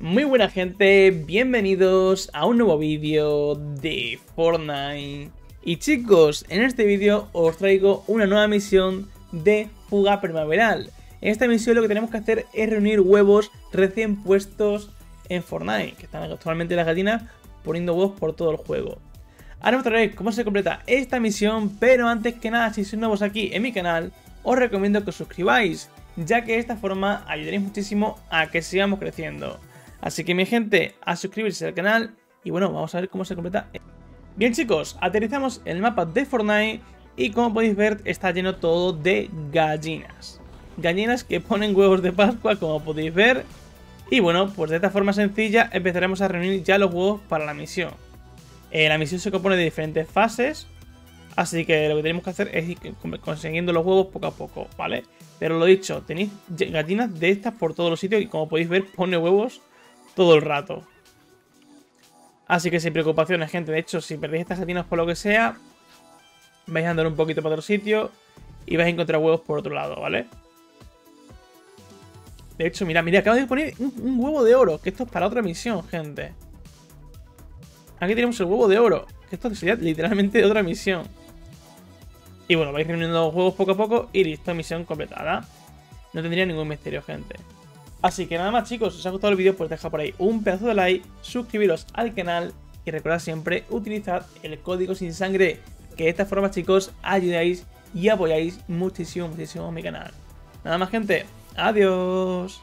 Muy buena gente, bienvenidos a un nuevo vídeo de Fortnite. Y chicos, en este vídeo os traigo una nueva misión de fuga primaveral. En esta misión lo que tenemos que hacer es reunir huevos recién puestos en Fortnite, que están actualmente las gallinas poniendo huevos por todo el juego. Ahora mostraré cómo se completa esta misión, pero antes que nada, si sois nuevos aquí en mi canal, os recomiendo que os suscribáis, ya que de esta forma ayudaréis muchísimo a que sigamos creciendo. Así que mi gente, a suscribirse al canal y bueno, vamos a ver cómo se completa. Bien chicos, aterrizamos el mapa de Fortnite y como podéis ver está lleno todo de gallinas. Gallinas que ponen huevos de Pascua como podéis ver. Y bueno, pues de esta forma sencilla empezaremos a reunir ya los huevos para la misión. Eh, la misión se compone de diferentes fases, así que lo que tenemos que hacer es ir consiguiendo los huevos poco a poco, ¿vale? Pero lo dicho, tenéis gallinas de estas por todos los sitios y como podéis ver pone huevos todo el rato. Así que sin preocupaciones, gente. De hecho, si perdéis estas gallinas por lo que sea, vais a andar un poquito para otro sitio y vais a encontrar huevos por otro lado, ¿vale? De hecho, mira, mira, acabo de poner un, huevo de oro, que esto es para otra misión, gente. Aquí tenemos el huevo de oro. Que esto sería literalmente otra misión. Y bueno, vais reuniendo los huevos poco a poco y listo, misión completada. No tendría ningún misterio, gente. Así que nada más chicos, si os ha gustado el vídeo pues dejad por ahí un pedazo de like, suscribiros al canal y recordad siempre utilizar el código sin sangre, que de esta forma chicos ayudáis y apoyáis muchísimo, muchísimo mi canal. Nada más gente, adiós.